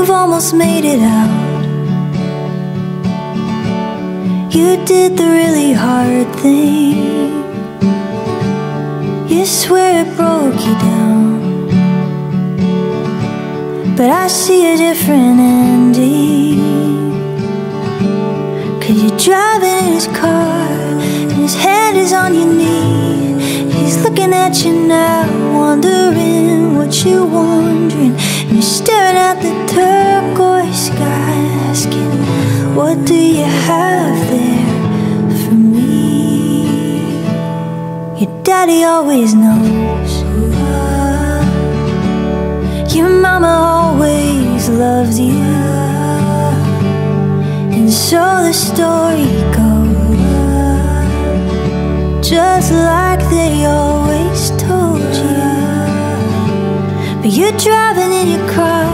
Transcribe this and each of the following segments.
you've almost made it out. You did the really hard thing. You swear it broke you down. But I see a different ending. Cause you're driving in his car, and his head is on your knee. He's looking at you now, wondering what you're wondering. You're staring at the turquoise sky, asking, What do you have there for me? Your daddy always knows. Your mama always loves you. And so the story goes. Just like they always told. But you're driving in your car,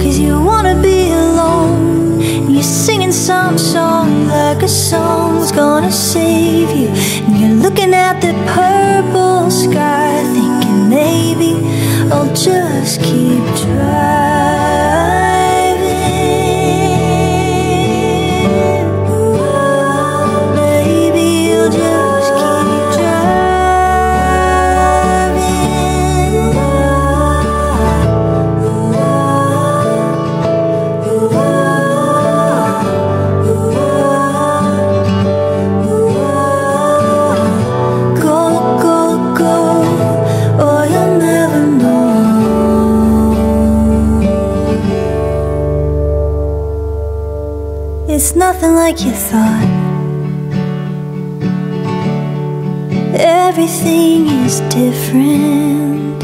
cause you wanna be alone. And you're singing some song like a song's gonna save you. And you're looking at the purple sky, thinking maybe I'll just keep driving. It's nothing like you thought. Everything is different.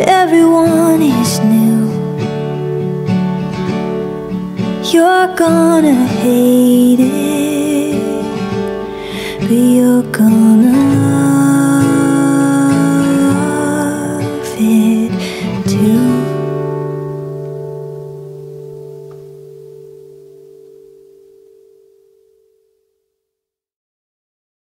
Everyone is new. You're gonna hate